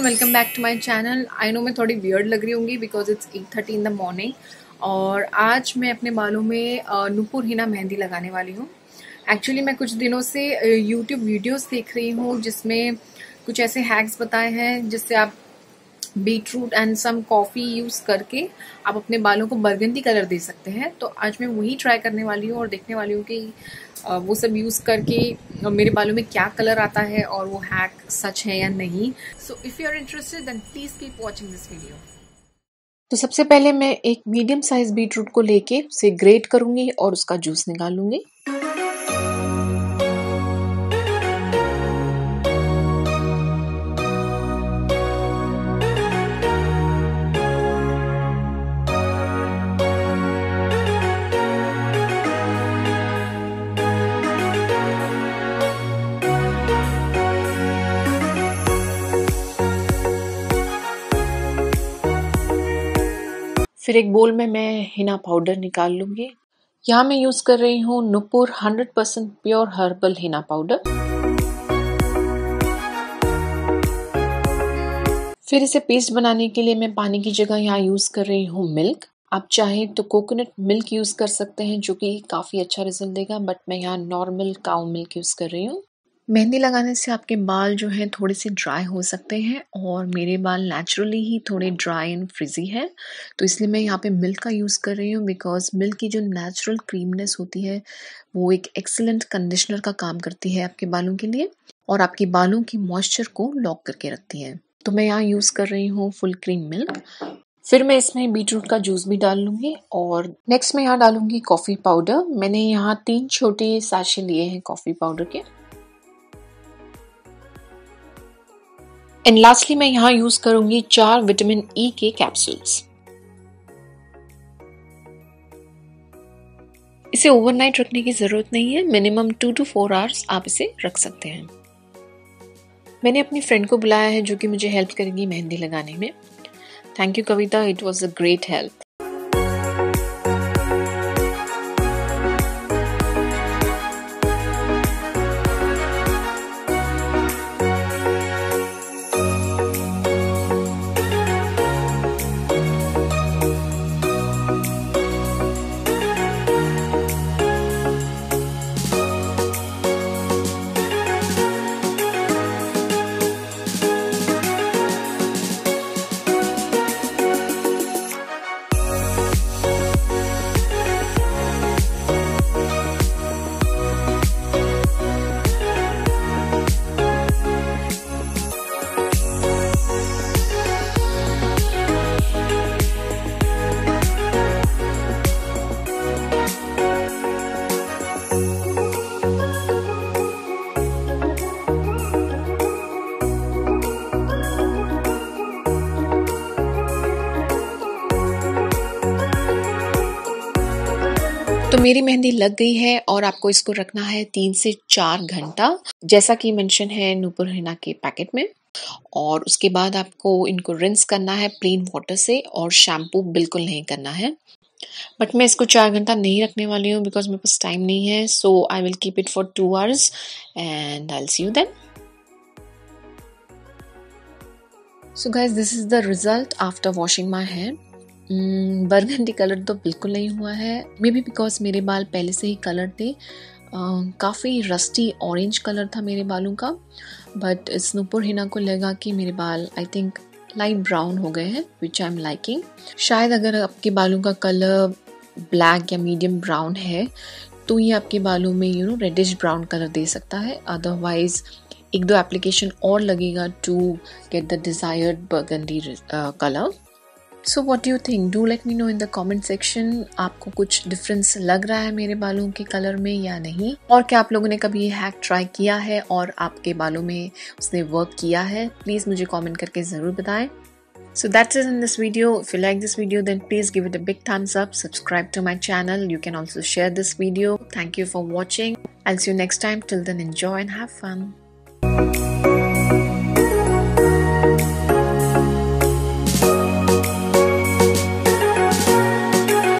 Everyone welcome back to my channel I know मैं थोड़ी weird लग रही होंगी because it's eight thirty in the morning और आज मैं अपने बालों में नूपुर हिना मेहंदी लगाने वाली हूँ। एक्चुअली मैं कुछ दिनों से यूट्यूब वीडियोस देख रही हूँ जिसमें कुछ ऐसे हैक्स बताए हैं जिससे आप beetroot and some coffee use करके आप अपने बालों को बरगंदी कलर दे सकते हैं। तो आज मैं वही ट्राई करने वाली हूँ और देखने वाली हूँ कि वो सब यूज़ करके मेरे बालों में क्या कलर आता है और वो हैक सच है या नहीं। So if you are interested then please keep watching this video तो सबसे पहले मैं एक मीडियम साइज़ बीट रूट को लेके उसे ग्रेट करूँगी और उसका जूस निकालूँगी। फिर एक बोल में मैं हिना पाउडर निकाल लूँगी। यहाँ मैं यूज़ कर रही हूँ Nupur 100% percent pure herbal henna powder फिर इसे पेस्ट बनाने के लिए मैं पानी की जगह यहाँ यूज़ कर रही हूँ मिल्क आप चाहें तो कोकोनट मिल्क यूज़ कर सकते हैं, जो कि काफ़ी अच्छा रिज़ल्ट देगा बट मैं यहाँ नॉर्मल काउ मिल्क यूज़ कर रही हूँ। मेहंदी लगाने से आपके बाल जो हैं थोड़े से ड्राई हो सकते हैं और मेरे बाल नेचुरली ही थोड़े ड्राई एंड फ्रिजी है। तो इसलिए मैं यहाँ पे मिल्क का यूज़ कर रही हूँ बिकॉज़ मिल्क की जो नेचुरल क्रीमनेस होती है, वो एक एक्सेलेंट कंडीशनर का काम करती है आपके बालों के लिए और आपके बालों की मॉइस्चर को लॉक करके रखती है। तो मैं यहाँ यूज़ कर रही हूँ फुल क्रीम मिल्क फिर मैं इसमें बीट रूट का जूस भी डाल लूँगी और नेक्स्ट मैं यहाँ डालूँगी कॉफ़ी पाउडर मैंने यहाँ तीन छोटे साशे लिए हैं कॉफ़ी पाउडर के। एंड लास्टली मैं यहाँ यूज़ करूँगी चार विटामिन ई e के कैप्सूल्स इसे ओवरनाइट रखने की ज़रूरत नहीं है minimum to to four hours आप इसे रख सकते हैं. मैंने अपनी फ्रेंड को बुलाया है जो कि मुझे हेल्प करेगी मेहंदी लगाने में. Thank you Kavita it was a great help मेरी मेहंदी लग गई है और आपको इसको रखना है तीन से चार घंटा, जैसा कि मेंशन है नूपुर हिना के पैकेट में। और उसके बाद आपको इनको रिंस करना है प्लेन वाटर से और शैम्पू बिल्कुल नहीं करना है। बट मैं इसको चार घंटा नहीं रखने वाली हूँ बिकॉज़ मेरे पास टाइम नहीं है so I will keep it for two hours and I see you then so guys this is the result after washing my hair burgundy colour तो बिल्कुल नहीं हुआ है। मे बी बिकॉज़ मेरे बाल पहले से ही कलर थे। काफ़ी रस्टी ऑरेंज कलर था मेरे बालों का। बट स्नूपुर हिना को लगा कि मेरे बाल आई थिंक लाइट ब्राउन हो गए हैं विच आई एम लाइकिंग शायद अगर आपके बालों का कलर ब्लैक या मीडियम ब्राउन है तो ये आपके बालों में you know reddish brown colour दे सकता है। अदरवाइज़ एक दो एप्लीकेशन और लगेगा to get the desired burgundy colour so what you think do let me know in the comment section आपको कुछ डिफरेंस लग रहा है मेरे बालों के कलर में या नहीं और क्या आप लोगों ने कभी ये हैक ट्राई किया है और आपके बालों में उसने वर्क किया है प्लीज़ मुझे कॉमेंट करके ज़रूर बताएँ So that's it in this video. If you like this video, then please give it a big thumbs up. Subscribe to my channel. You can also share this video. Thank you for watching. I'll see you next time. Till then, enjoy and have fun.